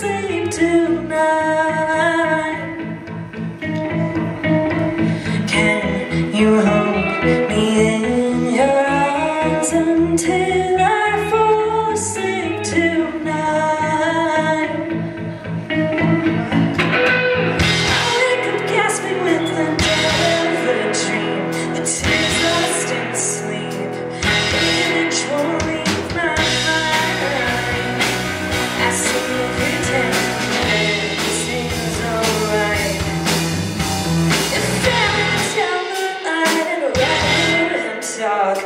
say God.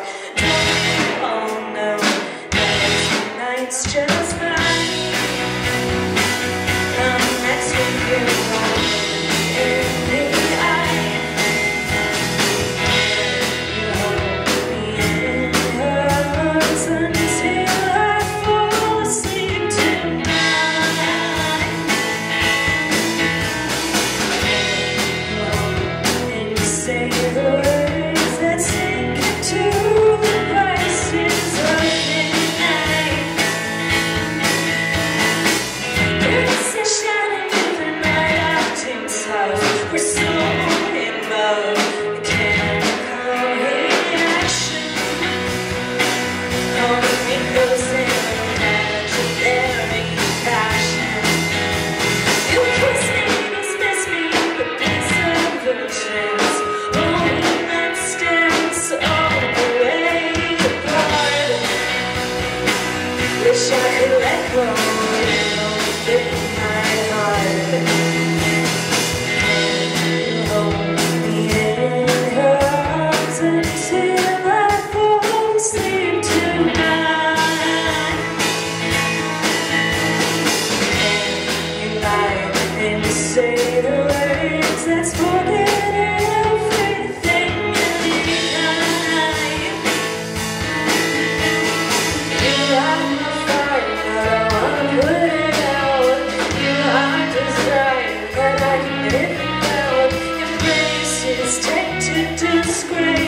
Wish I could let go. to disgrace.